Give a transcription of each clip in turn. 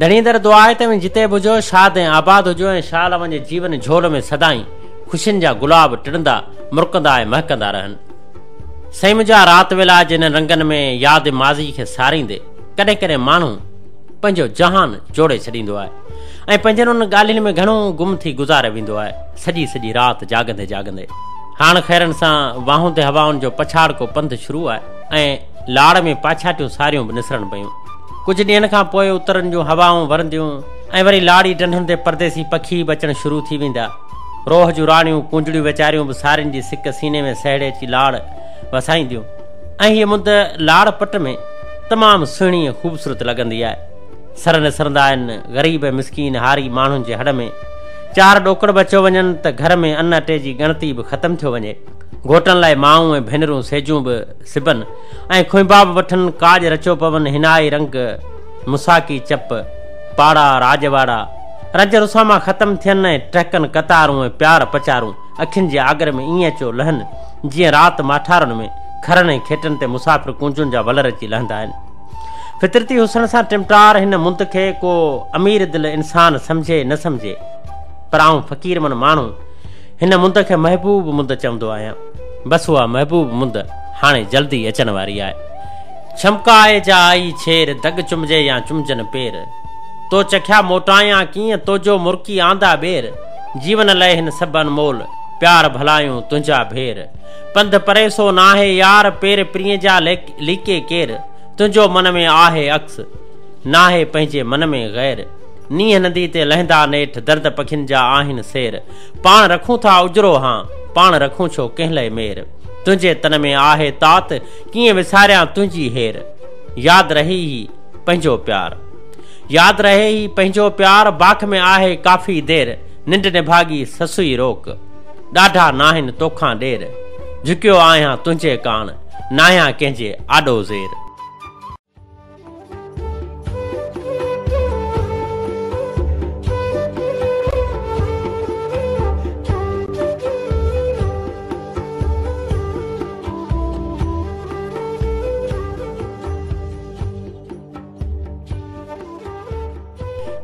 धणी दर् दुआत में जिते बि हुजो शाद ऐं आबाद हुजो ऐं शाल वञे जीवन झोल में सदाई ख़ुशियुनि जा गुलाब टिणंदा मुरकंदा ऐं महकंदा रहनि सई मुंहिंजा राति वेला जिन रंगनि में यादि माज़ी खे सारींदे कॾहिं कॾहिं माण्हू पंहिंजो जहान जोड़े छॾींदो आहे ऐं पंहिंजनि उन ॻाल्हियुनि में घणो गुम थी गुज़ारे वेंदो आहे सॼी सॼी राति जाॻंदे जाॻंदे हाणे ख़ैरनि सां वाहूं ते हवाउनि जो पछाड़ को पंध शुरू आहे ऐं लाड़ में पाछाटियूं सारियूं बि निसरनि पियूं कुझु ॾींहंनि खां पोइ उतरनि जूं हवाऊं वरंदियूं ऐं वरी लाड़ी डंडनि ते परदेसी पखी बि अचणु शुरू थी वेंदा रोह जूं राणियूं कुंजड़ियूं वेचारियूं बि साड़ियुनि जी सिक सीने में सहेणे अची लाड़ वसाईंदियूं ऐं हीअ लाड़ पट में तमामु सुहिणी ऐं ख़ूबसूरत लॻंदी आहे सर निसरंदा आहिनि ग़रीब मिसकिन हारी माण्हुनि जे हड़ में चार ॾोकड़ बि चयो वञनि त घर में अन अटे जी गणती बि ख़तमु थियो वञे ઘોટન લાય માં હું ભનરો સેજોબ સબન એ ખોઈબાબ વઠન કાજ રચો પવન હનાઈ રંગ મુસાકી ચપ પાડા રાજવાડા રાજ્ય રસોમા ખતમ થન ટ્રેકન કતારો પ્યાર પચારો અખિન જે આગર મે ઈચો લહન જે રાત માઠારન મે ખરને ખેટન તે મુસાફિર કુંજન જા વલર ચી લહંદા ફિતરતી હસન સા ટમટાર હન મંતખે કો અમીર દિલ ઇન્સાન સમજે ન સમજે પ્રાઉ ફકીર મન માણો हिन मुंद खे महबूब मुंद चवंदो आहियां बसि उहा महबूब मुंद हाणे जल्दी अचण वारी आहे छमकाए मुर्की आंदा बेर जीवन लहे हिन मोल प्यार भलायूं तुंहिंजा भेर पेसो नाहे लीके प्रीअ तुंहिंजो मन में आहे अक्स नाहे पंहिंजे मन में नीह नदी ते लहंदा नेठ दर्द पखियुनि जा आहिनि सेर पाण रखूं था उजरो हा पाण रखूं छो कंहिं लाइ मेर तुंहिंजे तन में आहे तात कीअं विसारियां तुंहिंजी हेर यादि रही ई पंहिंजो प्यारु यादि रहे ई पंहिंजो प्यारु बाख में आहे काफ़ी देर निंड निभागी ससुई रोक ॾाढा न आहिनि तोखा ॾेर झुकियो आहियां तुंहिंजे कान नाहियां कंहिंजे आॾो ज़ेरु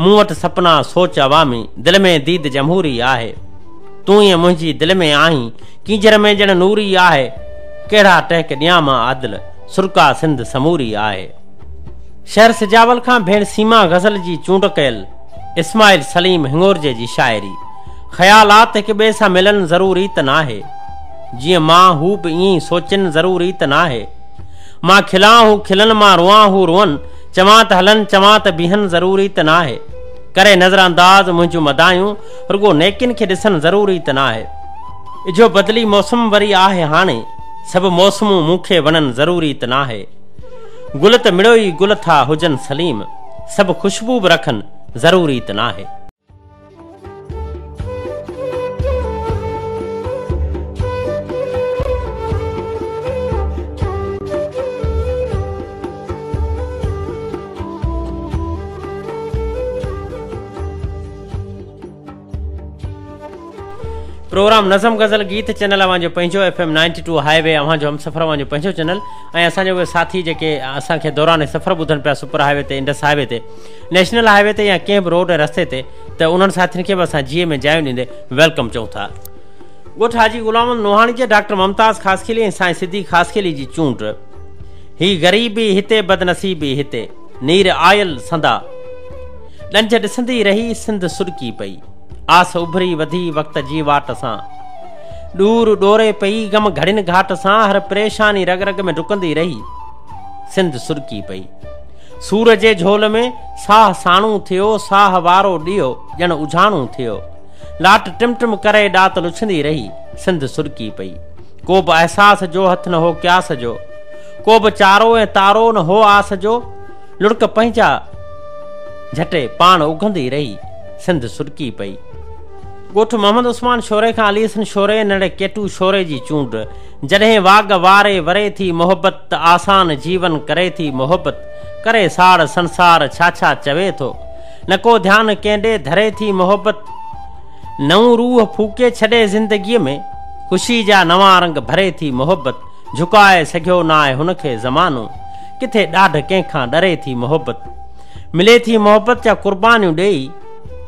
मूवट सपना सोच अवामी दिल में दीद जमहूरी आहे तू ये मुझी दिल में आही कींजर में ॼण नूरी आहे केड़ा टहिक ॾियां मां आदल सुरका सिंध समूरी आहे शहर सजावल खां भेण सीमा गज़ल जी चूंड कयल इस्माइल सलीम हिंगोरजे जी शायरी ख़्यालात हिक ॿिए सां मिलनि ज़रूरी त नाहे जीअं मां हू बि ईअं सोचनि ज़रूरी त नाहे मां खिलां हू खिलनि मां रुआं हू रुअनि चवां त हलनि चवां त बीहनि ज़रूरी त नाहे करे नज़र अंदाज़ मुंहिंजियूं मदायूं रुगो नेकिन खे ॾिसनि ज़रूरी त न आहे इजो बदिली मौसमु वरी आहे हाणे सभु मौसमूं मूंखे वञनि ज़रूरी त न आहे गुल त मिड़ो ई गुल था हुजनि सलीम सभु ख़ुशबू बि रखनि ज़रूरी त न आहे प्रोग्राम नज़म गज़ल गीत चैनल पंहिंजो F M ninety two highway पंहिंजो चैनल ऐं असांजो साथी जेके असांखे दौरान सफ़र ॿुधनि पिया सुपर हाईवे ते इंडस हाईवे ते नेशनल हाईवे ते या कंहिं बि रोड रस्ते ते उन्हनि साथियुनि खे बि असां जीए में जायूं वेलकम चऊं थाजी गुलामी डॉक्टर जी पई आस उभरी वधी वक्त जी वाट सां डूर डोरे पई गम घाट सां हर परेशानी रग रग में डुकंदी रही सिंध सुरकी पई जे झोल में साह साणू थियो साह वारो ॾीओ ॼण उझाणू थियो लाट टिमटिम करे ॾात लुछंदी रही सिंध सुरकी पई को बि अहसास जो हथ न हो क्यास जो को बि चारो ऐं तारो न हो आस जो लुड़क पंहिंजा झटे पाण उघंदी रही सिंध सुरकी पई ॻोठु मोहम्मद उस्मान छोरे खां हसन शोरे नड़े केटू शोरे जी चूंड जॾहिं वाघ वारे वरे थी मोहबतु आसान जीवन करे थी मोहबतु करे साड़ संसार छा छा चवे थो न को ध्यानु कें धरे थी मोहबत नओं रूह फूके छॾे ज़िंदगीअ में ख़ुशी जा नवां रंग भरे थी मोहबतु झुकाए सघियो नाए हुन खे ज़मानो किथे ॾाढ कंहिंखां ॾरे थी मोहबतु मिले थी मोहबत जा कुर्बानीूं ॾेई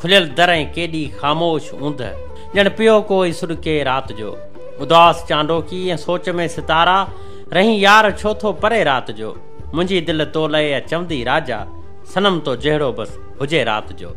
खुलियल दर ऐं केॾी ख़ामोश ऊंद ॼण पियो कोई सुरके राति जो उदास चांडोकी ऐं सोच में सितारा रही यार छो थो परे राति जो मुंहिंजी दिलि तोलहे चवंदी राजा सनम तो जहिड़ो बसि हुजे राति जो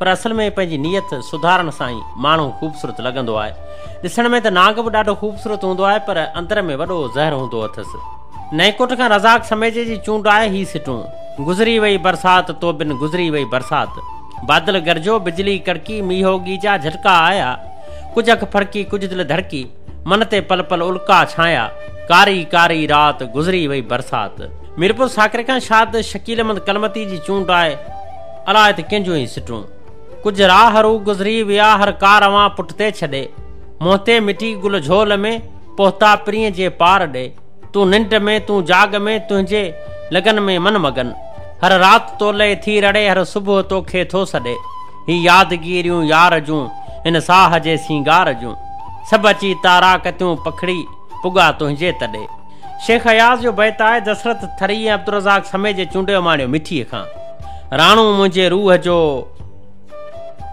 पर असल में पंहिंजी नियत सुधारण सां ई माण्हू ख़ूबसूरत लॻंदो आहे ॾिसण में त नाग बि ॾाढो ख़ूबसूरत हूंदो आहे पर अंदर में वॾो ज़हर हूंदो अथसि नएकुट खां रज़ाक समेज जी चूंड आहे ही सिटूं गुज़री वई बरसाति तो बि गुज़री वई बरसाति बादल गरजो बिजली कड़की मीहो गीजा झटका आया कुझु फड़की कुझु दिलि धड़की मन ते पल पल उल्का छाया कारी कारी राति गुज़री वई बरसाति मीरपुर साकरे खां शाद अहमद कलमती जी चूंड आहे अलाए त कंहिंजूं ई सिटूं कुझु राह रु गुज़री विया हर कार पुटे छॾे मोहते तूं निंड में तूं तुंहिंजे ही यादिगीरियूं यार जूं इन साह जे सिंगार जूं सभु अची तारा की पुॻा तुंहिंजे तॾे अयाज़ जो बहित आहे चूंडियो मारियो मिठीअ खां राणू मुंहिंजे रूह जो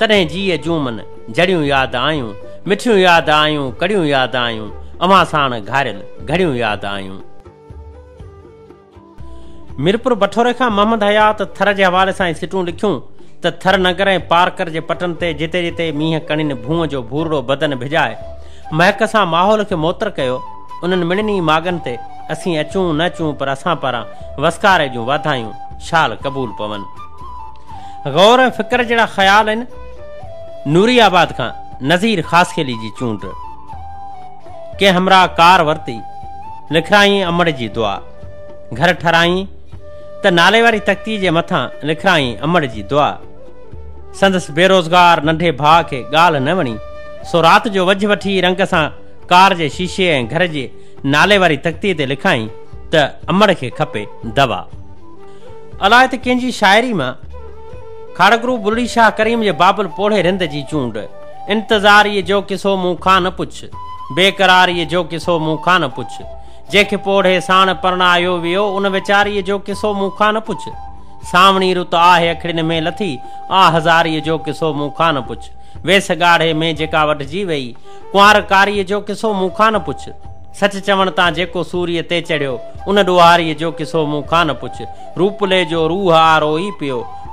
भठोरे खां सिटूं लिखियूं त थर नगर ऐं पार्कर जे पटनि ते जिते जिते मींहं कणीनि भूअ जो भूरो बदन भिजाए महक सां माहौल खे मोतर कयो उन्हनि मिणनि माॻनि ते असीं अचूं न अचूं पर असां पारां वसकारे जूं वाधायूं शाल क़बूल पवनि ऐं नूरियाबाद का नजीर खास खेली जी चूंड के हमरा कार वरती लिखराई अमर जी दुआ घर ठराई त नाले वारी मथा लिखराई अमर जी दुआ संदस बेरोज़गार नंढे भा के गाल न वणी सो रात जो वज वठी रंग सां कार जे शीशे ए घर जे नाले वारी तख्ती ते लिखाई त अमर के खपे दवा अलाए त कंहिंजी शाइरी मां खड़गरू बुली शाह करीम जे बाबुल पोड़े रिंद जी चूंड इंतज़ार ये जो किसो मूं न पुछ बेकरार जो किसो मूं न पुछ जंहिंखे पोड़े साण परणायो वियो उन वीचारीअ जो किसो मूं न पुछ सावणी रुत आहे में लथी आ हज़ारीअ जो किसो मूं न पुछ वेस गाढ़े में जेका वठिजी वई कुंवार कारीअ जो किसो मूं न पुछ सच चवण तां जेको सूर्य ते चढ़ियो उन ॾुहारीअ जो किसो मूं खां न पुछ रूपले जो रूह आरो ई पियो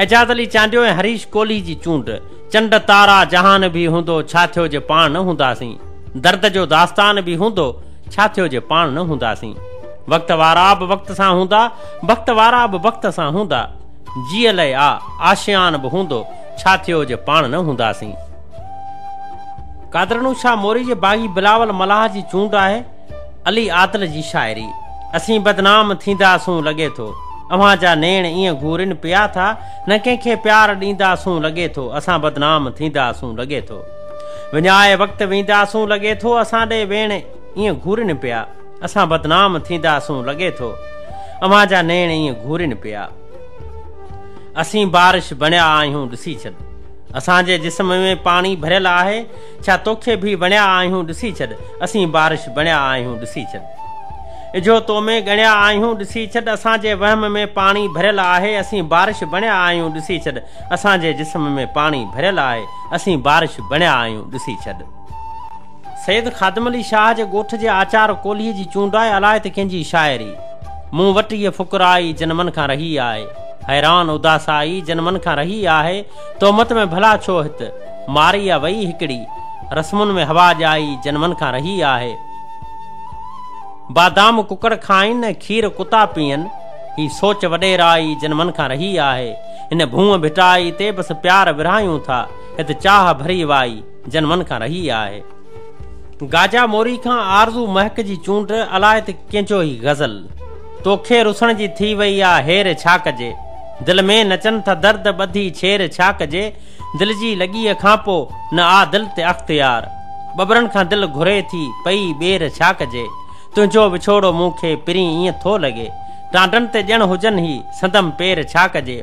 एजाज अली चांडियो ऐं हरीश कोहली چونڈ चूंड चंड तारा जहान बि हूंदो جے پان जे पाण न हूंदासीं दर्द जो दास्तान बि हूंदो छा थियो जे पाण न हूंदासीं वक़्त वारा बि वक़्त सां हूंदा वक़्त वारा बि वक़्त सां हूंदा जीअ लाइ आशियान बि हूंदो छा थियो न हूंदासीं कादरनू शाह मोरी जे बागी बिलावल मलाह जी चूंड आहे अली आदल जी शाइरी असीं बदनाम थींदासूं लॻे अवां जा नेण ईअं घूरिन पिया था न कंहिंखे प्यारु ॾींदासूं लॻे थो असां बदनाम थींदासूं लॻे थो विञाए वक़्तु वेंदासूं लॻे थो असां ॾे वेण ईअं घूरिन पिया असां बदनाम थींदासूं लॻे थो अव्हां जा नेण ईअं घूरिन पिया असीं बारिश बणिया आहियूं ॾिसी छॾ असांजे जिस्म में पाणी भरियलु आहे छा तोखे बि बणिया आहियूं ॾिसी छॾ असीं बारिश बणिया आहियूं ॾिसी छॾ इजो में ॻणिया आहियूं ॾिसी छॾ असांजे वहम में पाणी भरियलु आहे असीं बारिश बणिया आहियूं ॾिसी छॾ असांजे जिस्म में पाणी भरियलु आहे असीं बारिश बणिया आहियूं ॾिसी छॾ अली शाह जे ॻोठ जे आचार कोलीअ जी चूंडाए अलाए त कंहिंजी शाइरी मूं वटि हीअ फुकुर जनमन खां रही आहे हैरान उदासाई जनमन खां रही आहे तोमत में भला छो हित मारी आहे वई हिकिड़ी रस्मुनि में हवा ज जनमन खां रही आहे बादाम कुकड़ खाइनि खीर कुता पीअनि हीउ सोच वॾेर आई जनमन खां रही आहे हिन भूअ भिटाई ते बसि प्यार विरायूं था हिते चाह भरी वाई जनमन खां रही आहे गाजा मोरी खां आरज़ू महक जी चूंड अलाए त कंहिंजो ई ग़ज़ल तोखे रुसण जी थी वई आहे हेर छा कजे दिलि में नचनि था दर्द बधी छेर छा कजे दिलि जी लॻीअ खां पोइ न आ दिलि ते अख़्तियार बबरनि खां दिलि घुरे थी पई ॿेर छा कजे तुंहिंजो विछोड़ो थो लॻे डांडनि ते ॼण हुजनि छा कजे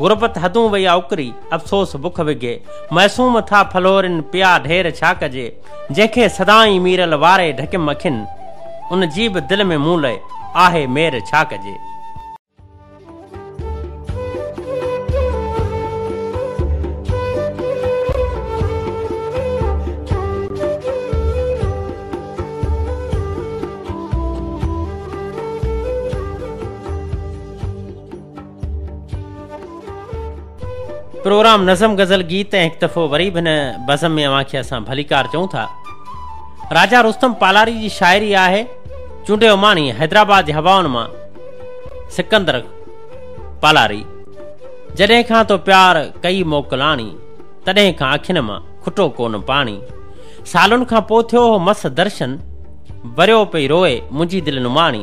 गुरबत हदूं वई आकरी अफ़सोस बुख बि मैसूम था पिया छा कजे जंहिंखे सदाई मीरल वारे ढकिन बि दिलि में प्रोग्राम नज़म गज़ल गीत ऐं हिकु दफ़ो वरी बि हिन बज़म में अव्हांखे असां भलीकार चऊं था राजा रुस्तम पालारी जी शाइरी आहे चूंडियो माणी हैदराबाद जी हवाउनि मां सिकंदर पालारी जॾहिं खां तो प्यार कई मोकिलाणी तॾहिं खां अखियुनि मां खुटो कोन पाणी सालुनि खां पोइ थियो हो मस दर्शन वरियो पई रोए मुंहिंजी दिलि नुमाणी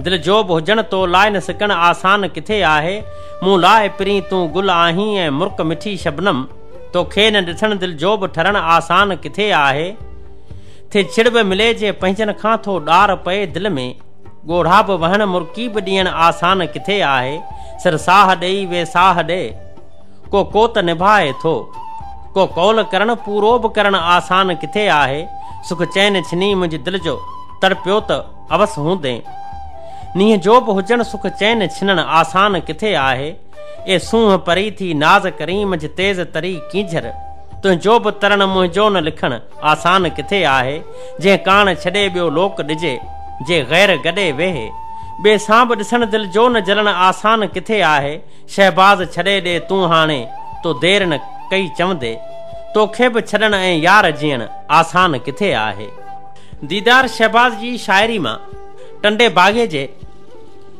दिलि जोब हुजनि तो लाहे न सिकुणु आसान किथे आहे मूं लाहे पिरीं तूं गुल आहीं ऐं मुर्क मिठी शबनमि तोखे न ॾिसणु दिलि जोब ठहर आसान किथे आहे थिछिड़ बि मिले जे पंहिंजनि खां थो ॾार पए दिलि में ॻोढ़ा बि वहणु मुर्की बि ॾियणु आसान किथे आहे सिर साह ॾेई वेसाह ॾे कोत निभाए थो को कौल करणु पूरो बि करणु आसान किथे आहे सुख चैन छिनी मुंहिंजे दिलि जो तड़पियो त अवस हूंदे नीह बि हुजणु सुख चैन आसान किथे आहे किथे आहे जलणु आसान किथे आहे शहबाज़ छॾे ॾे तूं हाणे तो देर चवंदे तोखे बि छॾणु ऐं यार जीअणु आसान किथे आहे दीदार शहबाज़ जी शाइरी मां टंडे बागे जे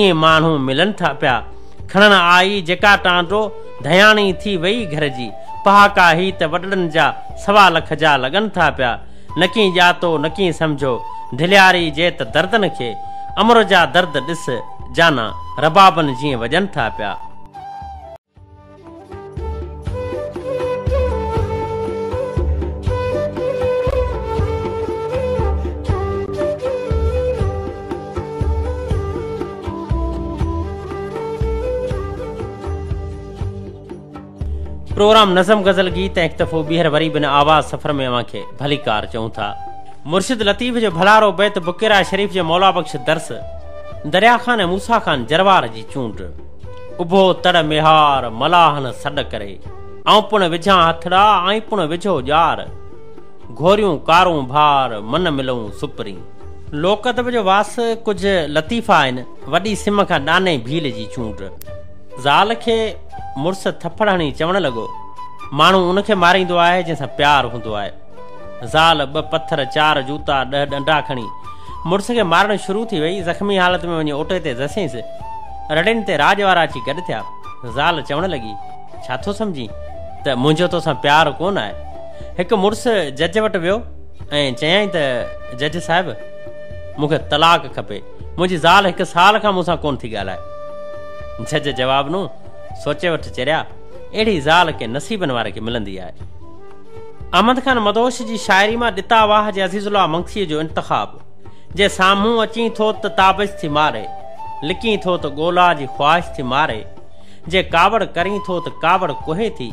ईअ माण्हू मिलनि था पिया खणण आई जेका टांडो दयाणी थी वई घर जी पहाका ही त वॾनि जा सवा लख जा लॻनि था पिया नकी की ॼातो नकी समझो ढिलियारी जे त दर्दनि खे अमर जा दर्द ॾिस जाना रबाबनि जीअं वॼनि था पिया प्रोग्राम नज़म गज़ल गीत ऐं हिकु दफ़ो ॿीहर वरी बि न आवाज़ सफ़र में मूंखे भली कार चऊं था मुर्शिद लतीफ़ जो भलारो बैत बुकेरा शरीफ़ जे मौला बख़्श दर्स दरिया ख़ान ऐं मूसा ख़ान जरवार जी चूंड उभो तड़ मिहार मलाहन सॾ करे ऐं पुण विझां हथड़ा ऐं पुण विझो ॼार घोरियूं कारूं भार मन मिलूं सुपरी लोकतब जो वास कुझु लतीफ़ा आहिनि वॾी सिम खां ॾाने भील जी चूंड ज़ाल खे मुड़ुसु थपड़ हणी चवणु लॻो माण्हू उनखे मारींदो आहे जंहिंसां प्यारु हूंदो आहे ज़ाल ॿ पथर चार जूता ॾह ॾंडा खणी मुड़ुस खे मारणु शुरू थी वई ज़ख़्मी हालति में वञी ओटे ते दसिसि रड़ियुनि ते राज वारा अची गॾु थिया ज़ाल चवणु लॻी छा थो सम्झी त मुंहिंजो तोसां प्यारु कोन आहे हिकु मुड़ुसु जज वटि वियो ऐं चयाईं त जज साहिबु मूंखे तलाक खपे मुंहिंजी ज़ाल हिकु साल खां मूंसां कोन थी ॻाल्हाए जज जवाब نو सोचे वठ चरिया एड़ी जाल के नसीबन वारे کے मिलंदी आए अहमद खान मदोश जी शायरी मा दिता वाह जे अजीज अल्लाह मंगसी जो انتخاب जे सामू अची थो त ताबिस थी मारे लिखी थो तो गोला जी ख्वाहिश थी मारे जे कावड़ करी थो तो कावड़ कोहे थी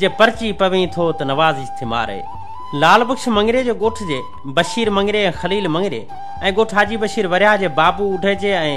जे पर्ची पवी थो तो नवाजिश थी मारे लाल बख्श मंगरे जो गोठ जे बशीर मंगरे खलील मंगरे ए गोठ हाजी बशीर वरिया जे बाबू उठे जे ए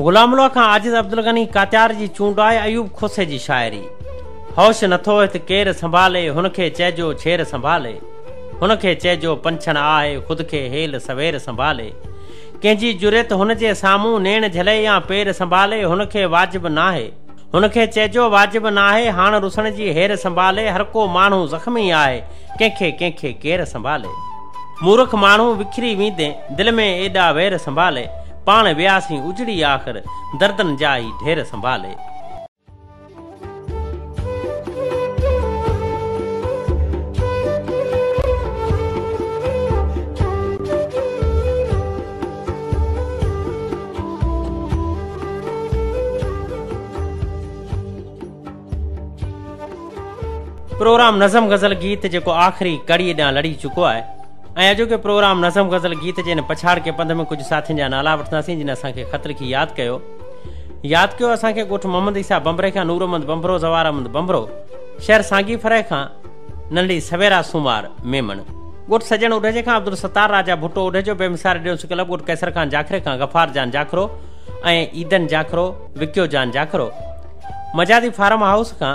ग़ुलामु खां आज़िज़ अब्दुल गनी कात्यार जी चूंड आहे अयूब ख़ुश जी शाइरी होश नथो हिते केरु संभाले हुन खे चइजो छेर संभाले हुन खे चइजो पंछन आहे ख़ुदि खे हेल सवेर संभाले कंहिंजी जुरे त हुन साम्हूं नेण झले या पेर संभाले हुन खे वाजिबु नाहे हुन खे चइजो वाजिबु नाहे हाणे रुसण जी हेर संभाले हर को माण्हू ज़ख़्मी आहे कंहिंखे कंहिंखे केरु संभाले मूर्ख माण्हू विखरी वेंदे दिलि में एॾा वेर संभाले पाण वियासीं उजड़ी आख़िर दर्दनि जा ढेर संभाले प्रोग्राम नज़म गज़ल गीत जेको आख़िरी कड़ी ॾांहुं लड़ी चुको आहे ऐं अॼोके प्रोग्राम नज़म गज़ल गीत जे हिन पछाड़ के पंध में कुझु साथियुनि जा नाला वठंदासीं जिन असांखे ख़तिर खे यादि कयो यादि कयो असांखे घोटु मोहम्मद ईसा बंबरे खां नूर अमद बम्बरो ज़वार अहमद बम्बरो शहर सांगी फरह खां नंढी सवेरा सुमार मेमण ॻोठु सॼण उॾेजे खां अब्दुल सतार राजा भुटो उॾेजो बेमिसारेसर ख़ान जाखिरे खां गफ़ार जान जाखरो ऐं ईदन जाखरो विकियो जान जाखरो मजादी फार्म हाउस खां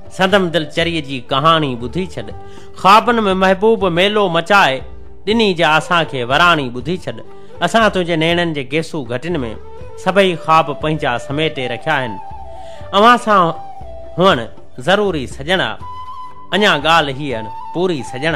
सदम जी कहाणी ॿुधी छॾ ख्वाबनि में महबूब मेलो मचाए ॾिनी जा असांखे वराणी ॿुधी छॾ असां तुंहिंजे नैणनि जे गैसू घटिनि में सभई ख्वाब पंहिंजा समेटे रखिया आहिनि अव्हां सां हुअण ज़रूरी सॼणा अञा ॻाल्हि ही पूरी सजण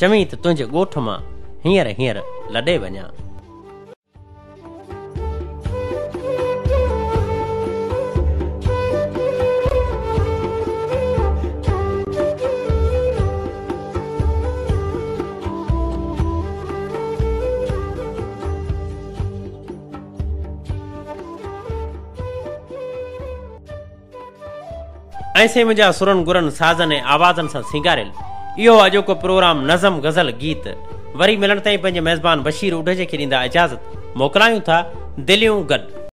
चवी त तुंहिंजे ॻोठ मां हींअर हींअर लॾे वञा ऐं से मुंहिंजा सुरनि गुरनि साज़नि ऐं आवाज़नि सां सिंगारियलु इहो अॼोको प्रोग्राम नज़म गज़ल गीत वरी मिलण ताईं पंहिंजे मेज़बान बशीर उडे जे खे ॾींदा इजाज़त मोकिलायूं था दिलियूं गॾु